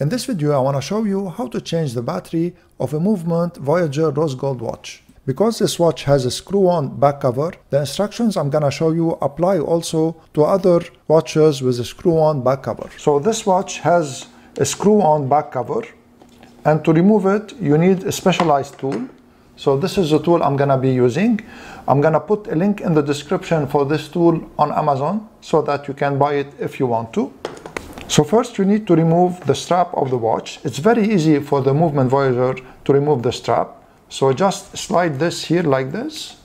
In this video I want to show you how to change the battery of a Movement Voyager Rose Gold watch. Because this watch has a screw-on back cover, the instructions I'm gonna show you apply also to other watches with a screw-on back cover. So this watch has a screw-on back cover and to remove it you need a specialized tool. So this is the tool I'm gonna be using. I'm gonna put a link in the description for this tool on Amazon so that you can buy it if you want to. So first you need to remove the strap of the watch. It's very easy for the Movement Voyager to remove the strap. So just slide this here like this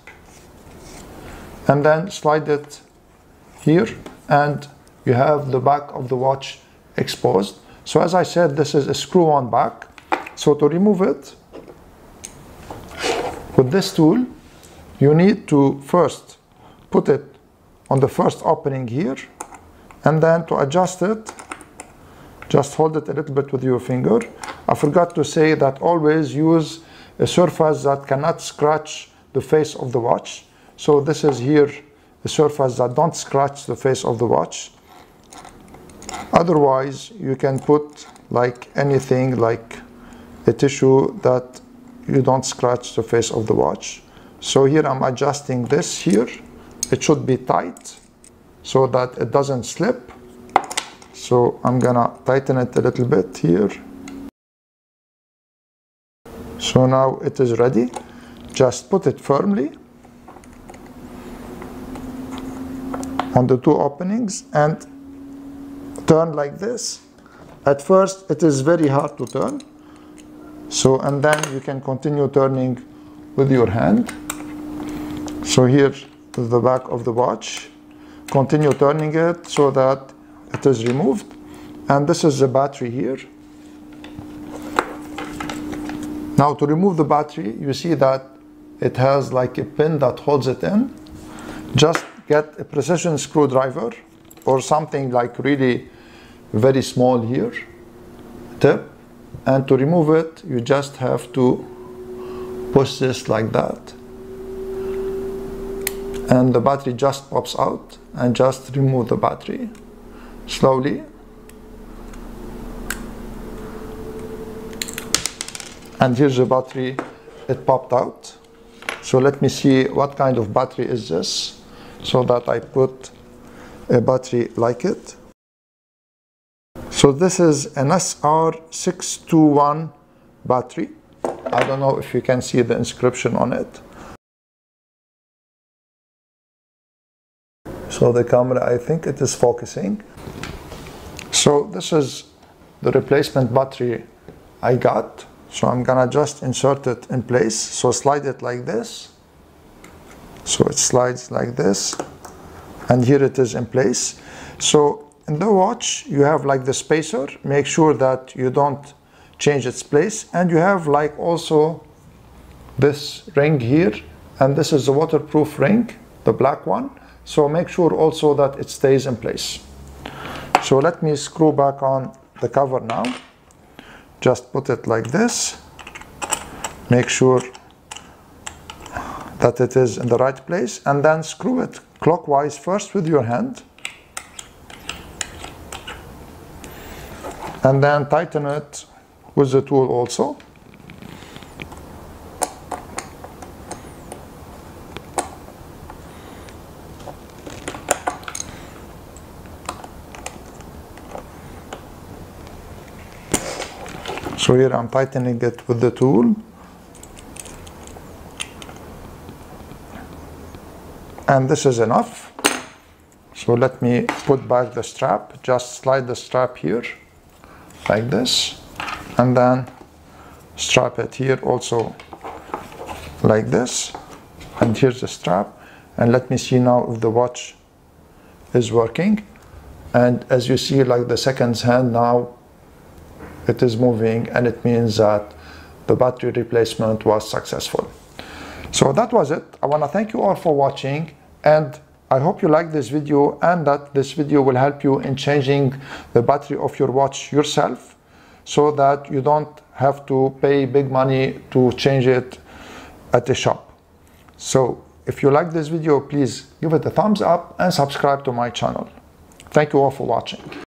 and then slide it here and you have the back of the watch exposed. So as I said, this is a screw-on back. So to remove it with this tool, you need to first put it on the first opening here and then to adjust it just hold it a little bit with your finger. I forgot to say that always use a surface that cannot scratch the face of the watch. So this is here a surface that don't scratch the face of the watch. Otherwise, you can put like anything like a tissue that you don't scratch the face of the watch. So here I'm adjusting this here. It should be tight so that it doesn't slip. So I'm gonna tighten it a little bit here. So now it is ready. Just put it firmly on the two openings and turn like this. At first it is very hard to turn. So and then you can continue turning with your hand. So here is the back of the watch. Continue turning it so that it is removed. And this is the battery here. Now to remove the battery you see that it has like a pin that holds it in. Just get a precision screwdriver or something like really very small here tip. And to remove it you just have to push this like that. And the battery just pops out and just remove the battery slowly. And here's the battery it popped out. So let me see what kind of battery is this so that I put a battery like it. So this is an SR621 battery. I don't know if you can see the inscription on it. So the camera I think it is focusing so this is the replacement battery I got. So I'm gonna just insert it in place. So slide it like this. So it slides like this. And here it is in place. So in the watch, you have like the spacer. Make sure that you don't change its place. And you have like also this ring here. And this is the waterproof ring, the black one. So make sure also that it stays in place. So let me screw back on the cover now. Just put it like this. Make sure that it is in the right place and then screw it clockwise first with your hand. And then tighten it with the tool also. So here I'm tightening it with the tool. And this is enough. So let me put back the strap. Just slide the strap here like this. And then strap it here also like this. And here's the strap. And let me see now if the watch is working. And as you see like the seconds hand now it is moving and it means that the battery replacement was successful. So that was it. I want to thank you all for watching and I hope you like this video and that this video will help you in changing the battery of your watch yourself so that you don't have to pay big money to change it at the shop. So if you like this video, please give it a thumbs up and subscribe to my channel. Thank you all for watching.